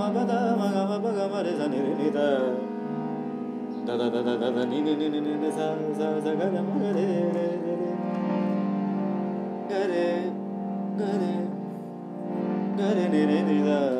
ma pa da ma ga ma pa ga ma re re da da da da da da da ni ni ni ni ni sa sa sa ga ga ma ga re re re re ga re ga re ga re ni ni da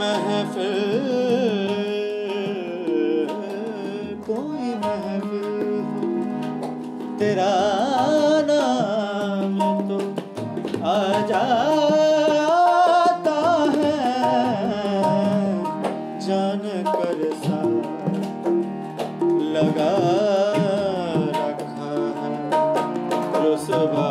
महफिल कोई महफिल। तेरा नाम तो आ जाता है जान लगा रखा है रुसवाई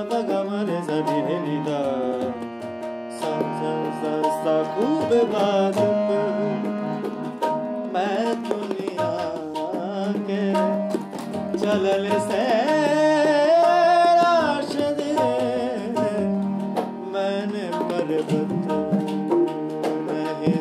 divelida Sometimes I start moving my temper मैं दुनिया के चलल से मैंने पर्वत नहीं